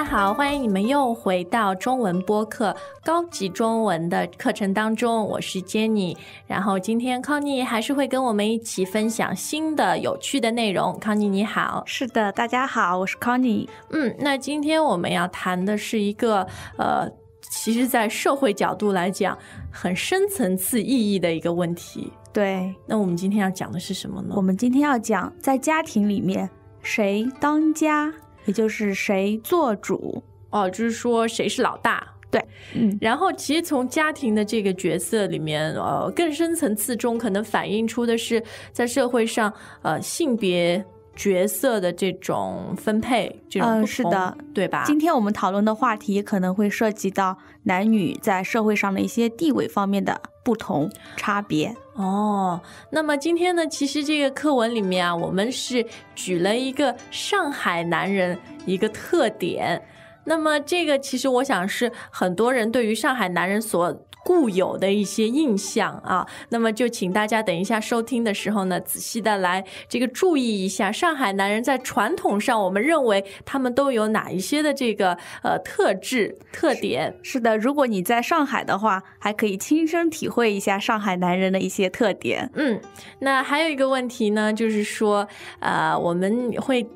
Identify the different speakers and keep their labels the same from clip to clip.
Speaker 1: 家好，欢迎你们又回到中文播客高级中文的课程当中，我是 Jenny。然后今天康妮还是会跟我们一起分享新的有趣的内容。康妮你好，
Speaker 2: 是的，大家好，我是康妮。
Speaker 1: 嗯，那今天我们要谈的是一个呃，其实，在社会角度来讲，很深层次意义的一个问题。
Speaker 2: 对，
Speaker 1: 那我们今天要讲的是什么呢？
Speaker 2: 我们今天要讲在家庭里面谁当家。也就是谁做主
Speaker 1: 哦，就是说谁是老大，
Speaker 2: 对，
Speaker 1: 嗯，然后其实从家庭的这个角色里面，呃，更深层次中可能反映出的是在社会上，呃，性别角色的这种分配，这种
Speaker 2: 是的，
Speaker 1: 对吧？
Speaker 2: 今天我们讨论的话题可能会涉及到男女在社会上的一些地位方面的不同差别。
Speaker 1: 哦，那么今天呢，其实这个课文里面啊，我们是举了一个上海男人一个特点。那么这个其实我想是很多人对于上海男人所。固有的一些印象啊，那么就请大家等一下收听的时候呢，仔细的来这个注意一下，上海男人在传统上，我们认为他们都有哪一些的这个呃特质特点？
Speaker 2: 是的，如果你在上海的话，还可以亲身体会一下上海男人的一些特点。
Speaker 1: 嗯，那还有一个问题呢，就是说，呃，我们会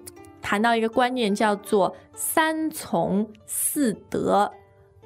Speaker 1: 谈到一个观念，叫做三从四德。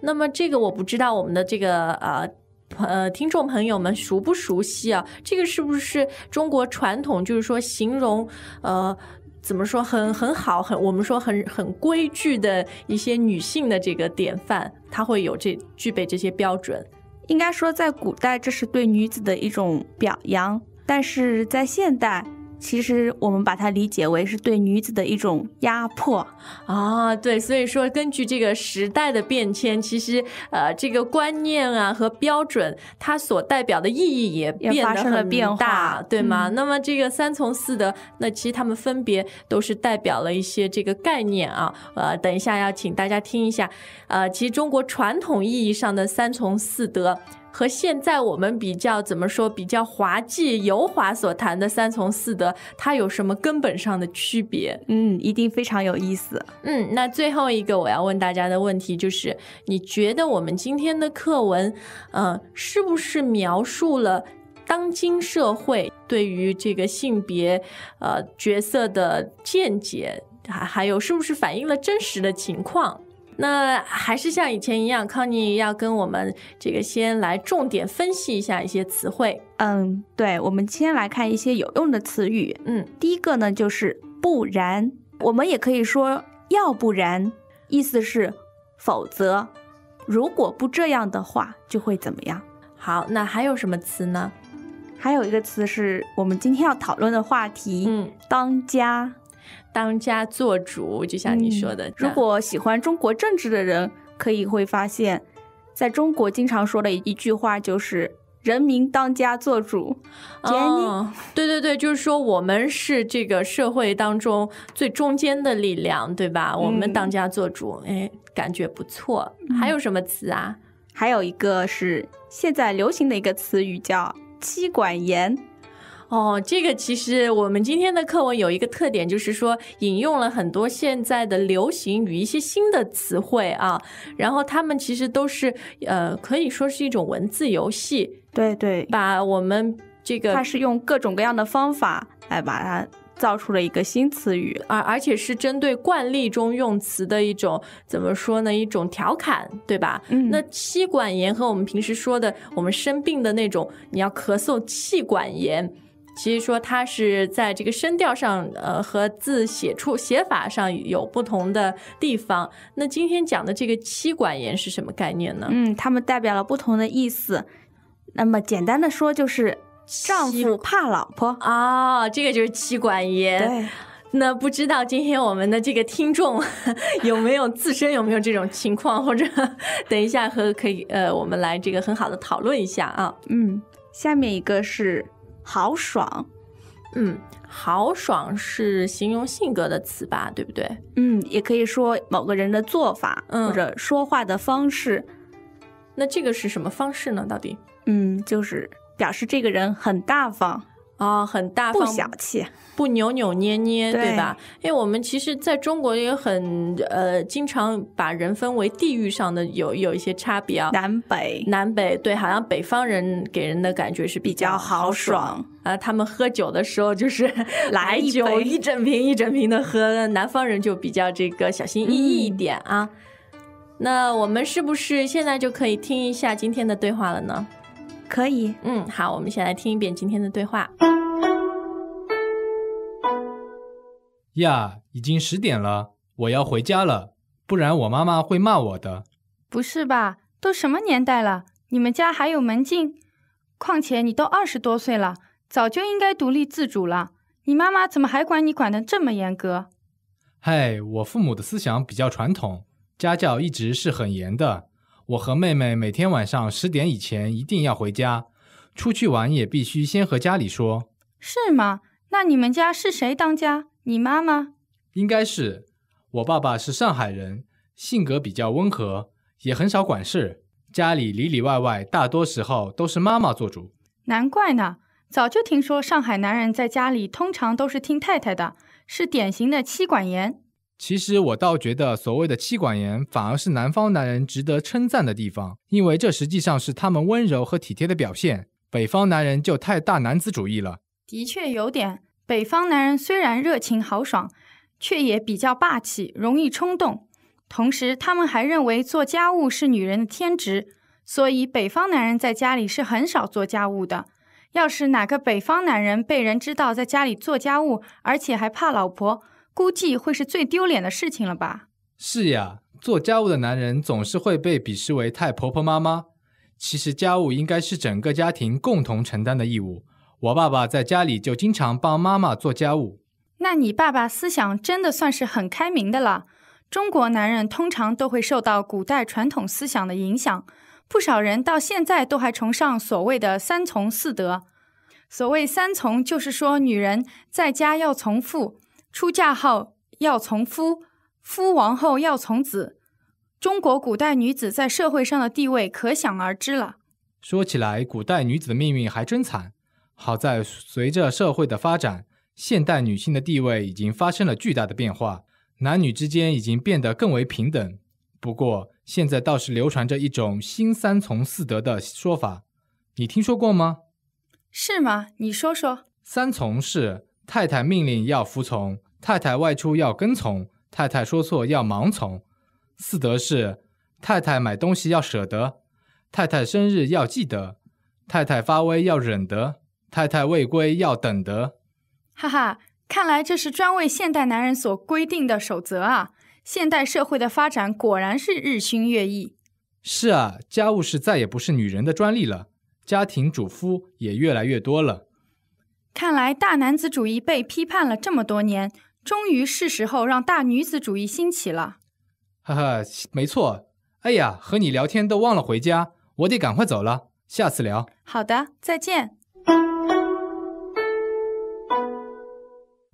Speaker 1: 那么这个我不知道，我们的这个呃呃听众朋友们熟不熟悉啊？这个是不是中国传统？就是说形容呃怎么说很很好，很我们说很很规矩的一些女性的这个典范，她会有这具备这些标准。
Speaker 2: 应该说在古代这是对女子的一种表扬，但是在现代。其实我们把它理解为是对女子的一种压迫
Speaker 1: 啊，对，所以说根据这个时代的变迁，其实呃这个观念啊和标准，它所代表的意义也变得很大，对吗？那么这个三从四德，那其实他们分别都是代表了一些这个概念啊。呃，等一下要请大家听一下，呃，其实中国传统意义上的三从四德。和现在我们比较怎么说比较滑稽油滑所谈的三从四德，它有什么根本上的区别？
Speaker 2: 嗯，一定非常有意思。
Speaker 1: 嗯，那最后一个我要问大家的问题就是，你觉得我们今天的课文，呃，是不是描述了当今社会对于这个性别呃角色的见解？还还有，是不是反映了真实的情况？那还是像以前一样，康妮要跟我们这个先来重点分析一下一些词汇。
Speaker 2: 嗯，对，我们先来看一些有用的词语。
Speaker 1: 嗯，
Speaker 2: 第一个呢就是不然，我们也可以说要不然，意思是否则，如果不这样的话就会怎么样。
Speaker 1: 好，那还有什么词呢？
Speaker 2: 还有一个词是我们今天要讨论的话题，
Speaker 1: 嗯，
Speaker 2: 当家。
Speaker 1: 当家做主，就像你说的，
Speaker 2: 如果喜欢中国政治的人，可以会发现，在中国经常说的一句话就是“人民当家做主”。
Speaker 1: 哦，对对对，就是说我们是这个社会当中最中间的力量，对吧？我们当家做主，哎，感觉不错。还有什么词啊？
Speaker 2: 还有一个是现在流行的一个词语叫“妻管严”。
Speaker 1: 哦，这个其实我们今天的课文有一个特点，就是说引用了很多现在的流行语，一些新的词汇啊，然后他们其实都是呃，可以说是一种文字游戏。
Speaker 2: 对对，
Speaker 1: 把我们这个，
Speaker 2: 它是用各种各样的方法来把它造出了一个新词语，
Speaker 1: 而而且是针对惯例中用词的一种怎么说呢？一种调侃，对吧？
Speaker 2: 嗯，
Speaker 1: 那气管炎和我们平时说的我们生病的那种，你要咳嗽，气管炎。其实说它是在这个声调上，呃，和字写出写法上有不同的地方。那今天讲的这个妻管严是什么概念呢？
Speaker 2: 嗯，它们代表了不同的意思。那么简单的说，就是丈夫怕老婆
Speaker 1: 啊，这个就是妻管严。
Speaker 2: 对。
Speaker 1: 那不知道今天我们的这个听众 有没有自身有没有这种情况，或者 等一下和可以呃，我们来这个很好的讨论一下啊。
Speaker 2: 嗯，下面一个是。豪爽，
Speaker 1: 嗯，豪爽是形容性格的词吧，对不对？
Speaker 2: 嗯，也可以说某个人的做法或者说话的方式。
Speaker 1: 那这个是什么方式呢？到底？
Speaker 2: 嗯，就是表示这个人很大方
Speaker 1: 哦，很大
Speaker 2: 方，不小气，
Speaker 1: 不扭扭捏捏，对吧？因为我们其实在中国也很呃，经常把人分为地域上的有有一些差别啊，
Speaker 2: 南北，
Speaker 1: 南北，对，好像北方人给人的感觉是比较豪爽啊，他们喝酒的时候就是
Speaker 2: 来
Speaker 1: 酒一整瓶一整瓶的喝，南方人就比较这个小心翼翼一点啊。那我们是不是现在就可以听一下今天的对话了呢？
Speaker 2: 可以，
Speaker 1: 嗯，好，我们先来听一遍今天的对话。
Speaker 3: 呀，已经十点了，我要回家了，不然我妈妈会骂我的。
Speaker 4: 不是吧？都什么年代了，你们家还有门禁？况且你都二十多岁了，早就应该独立自主了。你妈妈怎么还管你管得这么严格？
Speaker 3: 嗨，我父母的思想比较传统，家教一直是很严的。我和妹妹每天晚上十点以前一定要回家，出去玩也必须先和家里说。
Speaker 4: 是吗？那你们家是谁当家？你妈妈？
Speaker 3: 应该是。我爸爸是上海人，性格比较温和，也很少管事。家里里里外外大多时候都是妈妈做主。
Speaker 4: 难怪呢，早就听说上海男人在家里通常都是听太太的，是典型的妻管严。
Speaker 3: 其实我倒觉得，所谓的妻管严，反而是南方男人值得称赞的地方，因为这实际上是他们温柔和体贴的表现。北方男人就太大男子主义了。
Speaker 4: 的确有点，北方男人虽然热情豪爽，却也比较霸气，容易冲动。同时，他们还认为做家务是女人的天职，所以北方男人在家里是很少做家务的。要是哪个北方男人被人知道在家里做家务，而且还怕老婆，估计会是最丢脸的事情了吧？
Speaker 3: 是呀，做家务的男人总是会被鄙视为太婆婆妈妈。其实家务应该是整个家庭共同承担的义务。我爸爸在家里就经常帮妈妈做家务。
Speaker 4: 那你爸爸思想真的算是很开明的了。中国男人通常都会受到古代传统思想的影响，不少人到现在都还崇尚所谓的三从四德。所谓三从，就是说女人在家要从父。出嫁后要从夫，夫亡后要从子。中国古代女子在社会上的地位可想而知了。
Speaker 3: 说起来，古代女子的命运还真惨。好在随着社会的发展，现代女性的地位已经发生了巨大的变化，男女之间已经变得更为平等。不过，现在倒是流传着一种新三从四德的说法，你听说过吗？
Speaker 4: 是吗？你说说。
Speaker 3: 三从是太太命令要服从。太太外出要跟从，太太说错要盲从。四德是：太太买东西要舍得，太太生日要记得，太太发威要忍得，太太未归要等得。
Speaker 4: 哈哈，看来这是专为现代男人所规定的守则啊！现代社会的发展果然是日新月异。
Speaker 3: 是啊，家务事再也不是女人的专利了，家庭主夫也越来越多了。
Speaker 4: 看来大男子主义被批判了这么多年。终于是时候让大女子主义兴起了，
Speaker 3: 呵呵，没错。哎呀，和你聊天都忘了回家，我得赶快走了，下次聊。
Speaker 4: 好的，再见。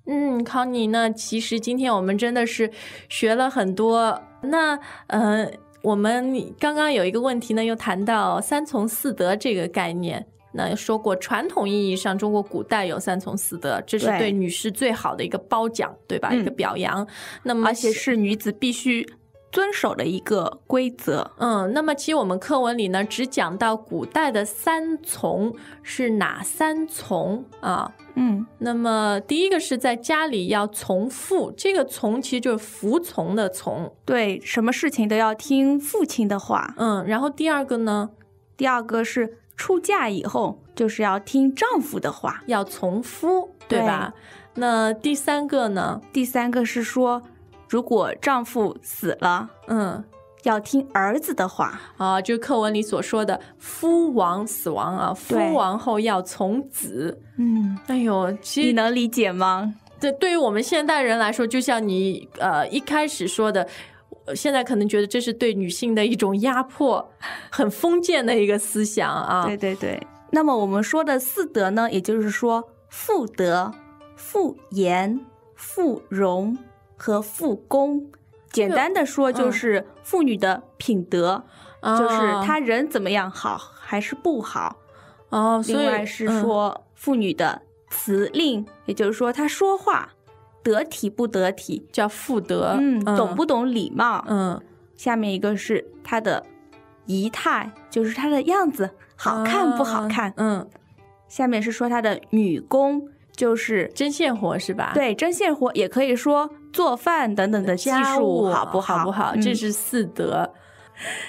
Speaker 1: 嗯，康妮，那其实今天我们真的是学了很多。那呃，我们刚刚有一个问题呢，又谈到三从四德这个概念。那说过，传统意义上，中国古代有三从四德，这是对女士最好的一个褒奖，对吧？一个表扬。那么，
Speaker 2: 而且是女子必须遵守的一个规则。
Speaker 1: 嗯，那么其实我们课文里呢，只讲到古代的三从是哪三从啊？
Speaker 2: 嗯，
Speaker 1: 那么第一个是在家里要从父，这个从其实就是服从的从，
Speaker 2: 对，什么事情都要听父亲的话。
Speaker 1: 嗯，然后第二个呢？
Speaker 2: 第二个是。出嫁以后就是要听丈夫的话，
Speaker 1: 要从夫，对吧？那第三个呢？
Speaker 2: 第三个是说，如果丈夫死了，
Speaker 1: 嗯，
Speaker 2: 要听儿子的话
Speaker 1: 啊，就课文里所说的夫亡死亡啊，夫王后要从子。
Speaker 2: 嗯，
Speaker 1: 哎呦，其实
Speaker 2: 你能理解吗？
Speaker 1: 这，对于我们现代人来说，就像你呃一开始说的。现在可能觉得这是对女性的一种压迫，很封建的一个思想啊。
Speaker 2: 对对对。那么我们说的四德呢，也就是说妇德、妇言、妇容和妇功。简单的说就是妇女的品德，就是她人怎么样好还是不好。
Speaker 1: 哦，
Speaker 2: 另外是说妇女的。辞令，也就是说她说话得体不得体，
Speaker 1: 叫妇德。
Speaker 2: 嗯，懂不懂礼貌？
Speaker 1: 嗯，
Speaker 2: 下面一个是他的仪态，就是他的样子好看不好看？
Speaker 1: 嗯，
Speaker 2: 下面是说他的女工，就是
Speaker 1: 针线活是吧？
Speaker 2: 对，针线活也可以说做饭等等的技术好不
Speaker 1: 好？
Speaker 2: 好不
Speaker 1: 好？这是四德。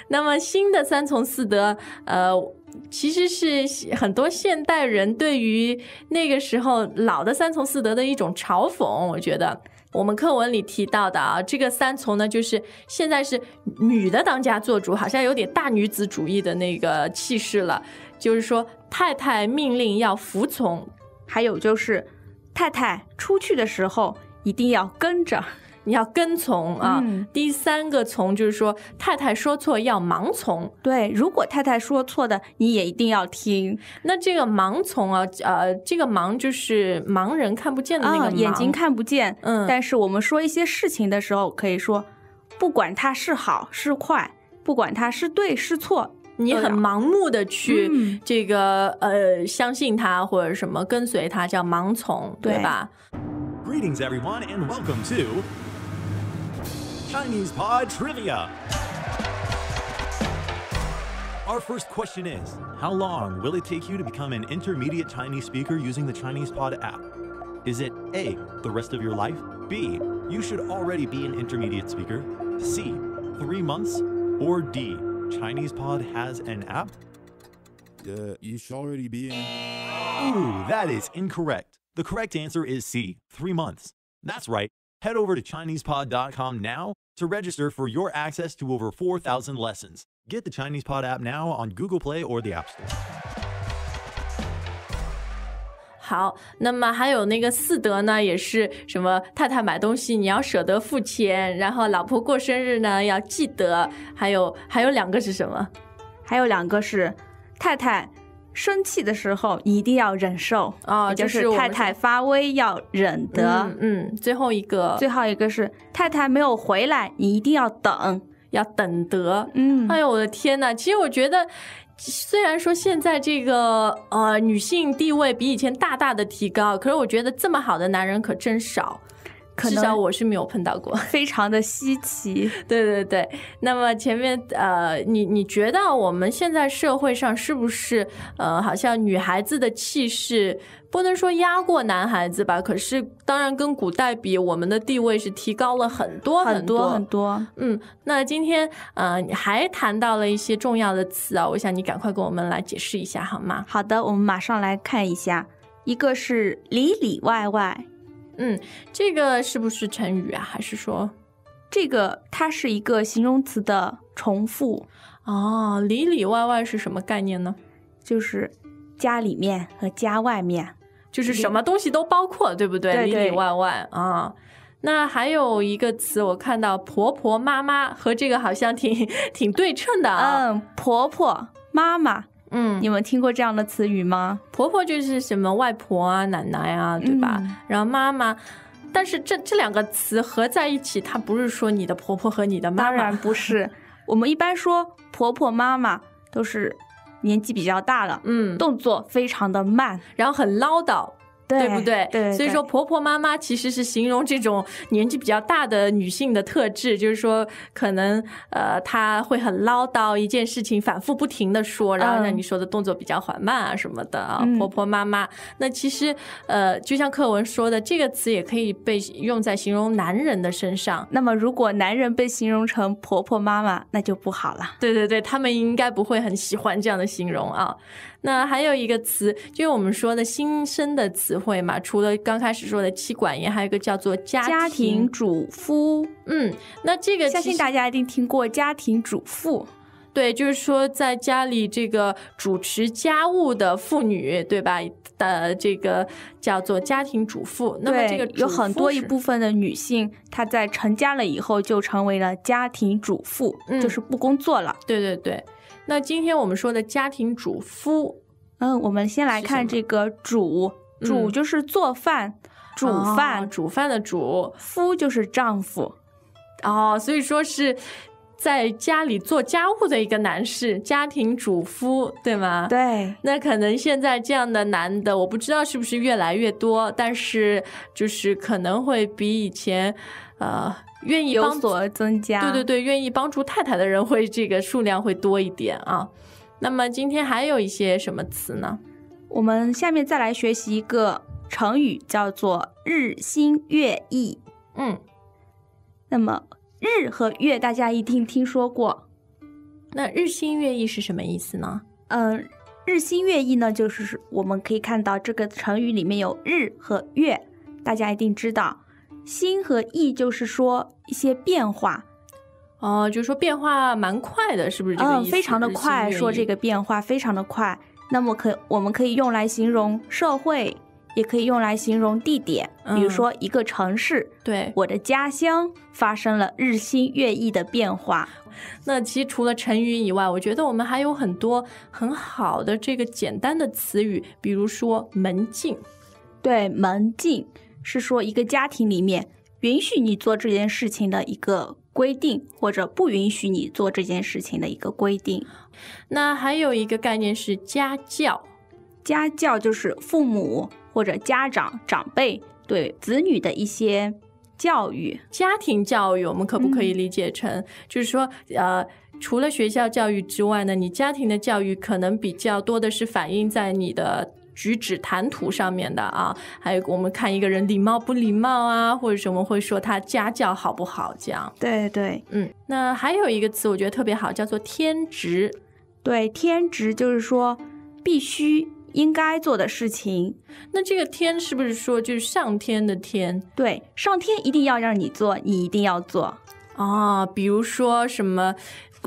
Speaker 1: 那么新的三从四德，呃。其实是很多现代人对于那个时候老的三从四德的一种嘲讽。我觉得我们课文里提到的啊，这个三从呢，就是现在是女的当家做主，好像有点大女子主义的那个气势了。就是说，太太命令要服从，
Speaker 2: 还有就是太太出去的时候一定要跟着。
Speaker 1: 你要跟从啊，第三个从就是说太太说错要盲从。
Speaker 2: 对，如果太太说错的，你也一定要听。
Speaker 1: 那这个盲从啊，呃，这个盲就是盲人看不见的那个
Speaker 2: 眼睛看不见。
Speaker 1: 嗯，
Speaker 2: 但是我们说一些事情的时候，可以说，不管它是好是坏，不管它是对是错，
Speaker 1: 你很盲目的去这个呃相信他或者什么跟随他，叫盲从，对吧
Speaker 5: ？Greetings everyone and welcome to. Chinese Pod Trivia. Our first question is How long will it take you to become an intermediate Chinese speaker using the Chinese Pod app? Is it A, the rest of your life? B, you should already be an intermediate speaker? C, three months? Or D, Chinese Pod has an app?
Speaker 6: Uh, you should already be in.
Speaker 5: Ooh, that is incorrect. The correct answer is C, three months. That's right. Head over to ChinesePod.com now to register for your access to over 4,000 lessons. Get the Chinese Pod app now on Google Play or the App Store.
Speaker 1: 好，那么还有那个四德呢，也是什么？太太买东西你要舍得付钱，然后老婆过生日呢要记得，还有还有两个是什么？
Speaker 2: 还有两个是太太生气的时候一定要忍受
Speaker 1: 啊，
Speaker 2: 就是太太发威要忍得。
Speaker 1: 嗯，最后一个，
Speaker 2: 最后一个是太太没有回来，你一定要等，
Speaker 1: 要等得。
Speaker 2: 嗯，
Speaker 1: 哎呦我的天呐，其实我觉得，虽然说现在这个呃女性地位比以前大大的提高，可是我觉得这么好的男人可真少。至少我是没有碰到过，
Speaker 2: 非常的稀奇。
Speaker 1: 对对对，那么前面呃，你你觉得我们现在社会上是不是呃，好像女孩子的气势不能说压过男孩子吧？可是当然跟古代比，我们的地位是提高了很多
Speaker 2: 很
Speaker 1: 多
Speaker 2: 很多。
Speaker 1: 嗯，那今天呃还谈到了一些重要的词啊，我想你赶快给我们来解释一下好吗？
Speaker 2: 好的，我们马上来看一下，一个是里里外外。
Speaker 1: 嗯，这个是不是成语啊？还是说，
Speaker 2: 这个它是一个形容词的重复
Speaker 1: 哦？里里外外是什么概念呢？
Speaker 2: 就是家里面和家外面，
Speaker 1: 就是什么东西都包括，对不对？里里外外啊。那还有一个词，我看到婆婆妈妈和这个好像挺 挺对称的
Speaker 2: 啊。嗯，婆婆妈妈。
Speaker 1: 嗯，
Speaker 2: 你们听过这样的词语吗？
Speaker 1: 婆婆就是什么外婆啊、奶奶啊，对吧？然后妈妈，但是这这两个词合在一起，它不是说你的婆婆和你的妈妈，
Speaker 2: 当然不是。我们一般说婆婆妈妈都是年纪比较大了，
Speaker 1: 嗯，
Speaker 2: 动作非常的慢，
Speaker 1: 然后很唠叨。
Speaker 2: 对
Speaker 1: 不对？
Speaker 2: 对，
Speaker 1: 所以说婆婆妈妈其实是形容这种年纪比较大的女性的特质，就是说可能呃她会很唠叨，一件事情反复不停的说，然后让你说的动作比较缓慢啊什么的啊。婆婆妈妈，那其实呃就像课文说的，这个词也可以被用在形容男人的身上。
Speaker 2: 那么如果男人被形容成婆婆妈妈，那就不好了。
Speaker 1: 对对对，他们应该不会很喜欢这样的形容啊。那还有一个词，就是我们说的新生的词汇嘛。除了刚开始说的妻管严，还有一个叫做
Speaker 2: 家庭主夫。
Speaker 1: 嗯，那这个
Speaker 2: 相信大家一定听过家庭主妇。
Speaker 1: 对，就是说在家里这个主持家务的妇女，对吧？的这个叫做家庭主妇。那么这个
Speaker 2: 有很多一部分的女性，她在成家了以后就成为了家庭主妇，就是不工作了。
Speaker 1: 对对对。那今天我们说的家庭主夫，
Speaker 2: 嗯，我们先来看这个主，主就是做饭，煮饭，
Speaker 1: 煮饭的煮，
Speaker 2: 夫就是丈夫，
Speaker 1: 哦，所以说是在家里做家务的一个男士，家庭主夫，对吗？
Speaker 2: 对。
Speaker 1: 那可能现在这样的男的，我不知道是不是越来越多，但是就是可能会比以前，呃，愿意
Speaker 2: 有所增加。
Speaker 1: 对对对，愿意帮助太太的人会这个数量会多一点啊。那么今天还有一些什么词呢？
Speaker 2: 我们下面再来学习一个成语，叫做“日新月异”。
Speaker 1: 嗯，
Speaker 2: 那么“日”和“月”大家一定听说过。
Speaker 1: 那“日新月异”是什么意思呢？
Speaker 2: 嗯，“日新月异”呢，就是我们可以看到这个成语里面有“日”和“月”，大家一定知道。“新”和“异”就是说一些变化。
Speaker 1: 哦，就是说变化蛮快的，是不是这个意
Speaker 2: 思？嗯，非常的快，说这个变化非常的快。那么可我们可以用来形容社会，也可以用来形容地点。比如说一个城市，
Speaker 1: 对，
Speaker 2: 我的家乡发生了日新月异的变化。
Speaker 1: 那其实除了成语以外，我觉得我们还有很多很好的这个简单的词语，比如说门禁。
Speaker 2: 对，门禁是说一个家庭里面允许你做这件事情的一个。规定或者不允许你做这件事情的一个规定。
Speaker 1: 那还有一个概念是家教，
Speaker 2: 家教就是父母或者家长长辈对子女的一些教育。
Speaker 1: 家庭教育我们可不可以理解成，就是说，呃，除了学校教育之外呢，你家庭的教育可能比较多的是反映在你的。举止谈吐上面的啊，还有我们看一个人礼貌不礼貌啊，或者是我们会说他家教好不好这样。
Speaker 2: 对对，
Speaker 1: 嗯，那还有一个词我觉得特别好，叫做天职。
Speaker 2: 对，天职就是说必须应该做的事情。
Speaker 1: 那这个天是不是说就是上天的天？
Speaker 2: 对，上天一定要让你做，你一定要做
Speaker 1: 啊。比如说什么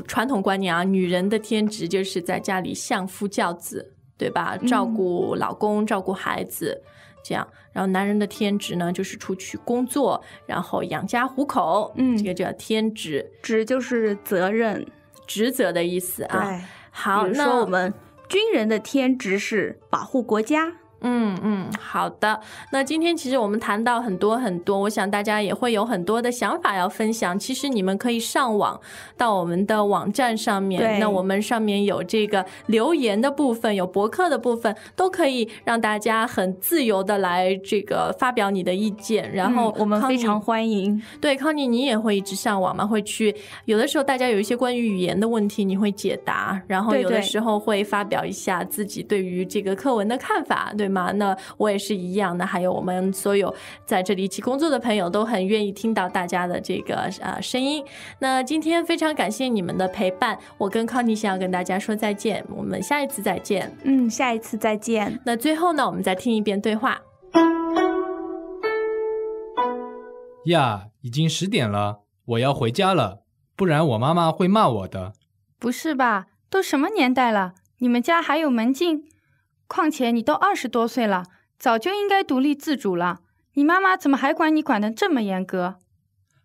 Speaker 1: 传统观念啊，女人的天职就是在家里相夫教子。对吧？照顾老公，照顾孩子，这样。然后男人的天职呢，就是出去工作，然后养家糊口。嗯，这个叫天职，
Speaker 2: 职就是责任、
Speaker 1: 职责的意思啊。
Speaker 2: 对，
Speaker 1: 好，
Speaker 2: 比如说我们军人的天职是保护国家。
Speaker 1: 嗯嗯，好的。那今天其实我们谈到很多很多，我想大家也会有很多的想法要分享。其实你们可以上网到我们的网站上面，那我们上面有这个留言的部分，有博客的部分，都可以让大家很自由的来这个发表你的意见。然后
Speaker 2: 我们非常欢迎。
Speaker 1: 对，康妮，你也会一直上网吗？会去？有的时候大家有一些关于语言的问题，你会解答。然后有的时候会发表一下自己对于这个课文的看法，对。嘛，那我也是一样的。还有我们所有在这里一起工作的朋友，都很愿意听到大家的这个呃声音。那今天非常感谢你们的陪伴，我跟康妮想要跟大家说再见，我们下一次再见。
Speaker 2: 嗯，下一次再见。
Speaker 1: 那最后呢，我们再听一遍对话。
Speaker 3: 呀，已经十点了，我要回家了，不然我妈妈会骂我的。
Speaker 4: 不是吧？都什么年代了，你们家还有门禁？况且你都二十多岁了，早就应该独立自主了。你妈妈怎么还管你管得这么严格？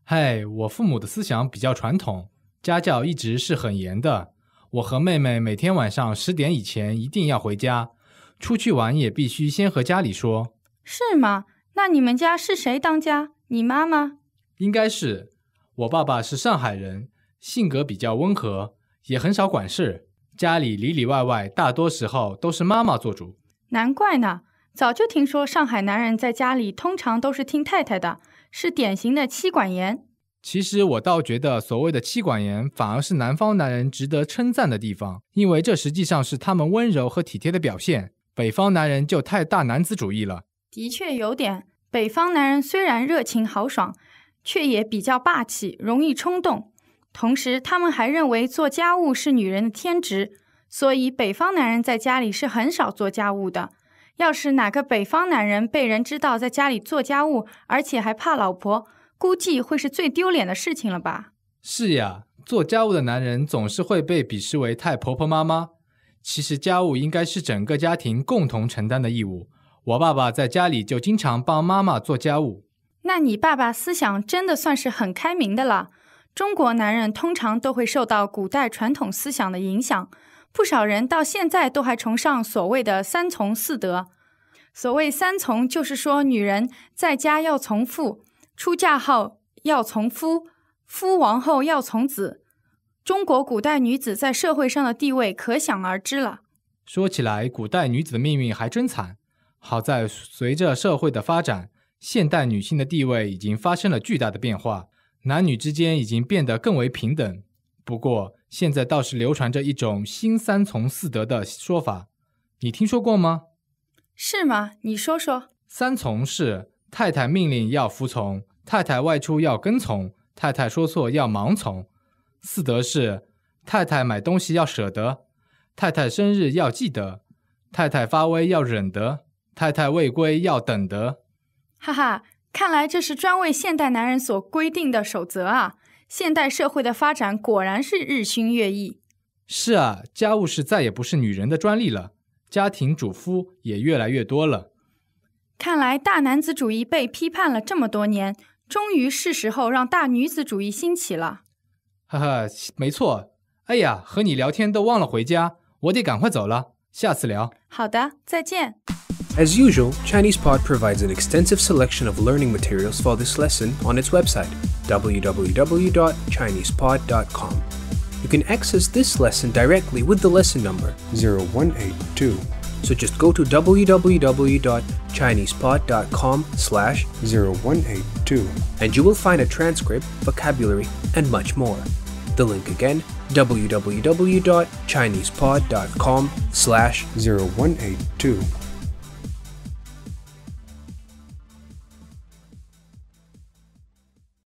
Speaker 3: 嗨，我父母的思想比较传统，家教一直是很严的。我和妹妹每天晚上十点以前一定要回家，出去玩也必须先和家里说。
Speaker 4: 是吗？那你们家是谁当家？你妈妈？
Speaker 3: 应该是。我爸爸是上海人，性格比较温和，也很少管事。家里里里外外，大多时候都是妈妈做主。
Speaker 4: 难怪呢，早就听说上海男人在家里通常都是听太太的，是典型的妻管严。
Speaker 3: 其实我倒觉得，所谓的妻管严，反而是南方男人值得称赞的地方，因为这实际上是他们温柔和体贴的表现。北方男人就太大男子主义了。
Speaker 4: 的确有点，北方男人虽然热情豪爽，却也比较霸气，容易冲动。同时，他们还认为做家务是女人的天职，所以北方男人在家里是很少做家务的。要是哪个北方男人被人知道在家里做家务，而且还怕老婆，估计会是最丢脸的事情了吧？
Speaker 3: 是呀，做家务的男人总是会被鄙视为太婆婆妈妈。其实家务应该是整个家庭共同承担的义务。我爸爸在家里就经常帮妈妈做家务。
Speaker 4: 那你爸爸思想真的算是很开明的了。中国男人通常都会受到古代传统思想的影响，不少人到现在都还崇尚所谓的“三从四德”。所谓“三从”，就是说女人在家要从父，出嫁后要从夫，夫亡后要从子。中国古代女子在社会上的地位可想而知了。
Speaker 3: 说起来，古代女子的命运还真惨。好在随着社会的发展，现代女性的地位已经发生了巨大的变化，男女之间已经变得更为平等。不过，现在倒是流传着一种新三从四德的说法，你听说过吗？
Speaker 4: 是吗？你说说。
Speaker 3: 三从是太太命令要服从，太太外出要跟从，太太说错要盲从。四德是太太买东西要舍得，太太生日要记得，太太发威要忍得。太太未归要等得，
Speaker 4: 哈哈，看来这是专为现代男人所规定的守则啊！现代社会的发展果然是日新月异。
Speaker 3: 是啊，家务事再也不是女人的专利了，家庭主夫也越来越多了。
Speaker 4: 看来大男子主义被批判了这么多年，终于是时候让大女子主义兴起了。
Speaker 3: 哈哈，没错。哎呀，和你聊天都忘了回家，我得赶快走了，下次聊。
Speaker 4: 好的，再见。
Speaker 7: As usual, ChinesePod provides an extensive selection of learning materials for this lesson on its website, www.chinesepod.com. You can access this lesson directly with the lesson number 0182. So just go to www.chinesepod.com slash 0182 and you will find a transcript, vocabulary, and much more. The link again, www.chinesepod.com slash 0182.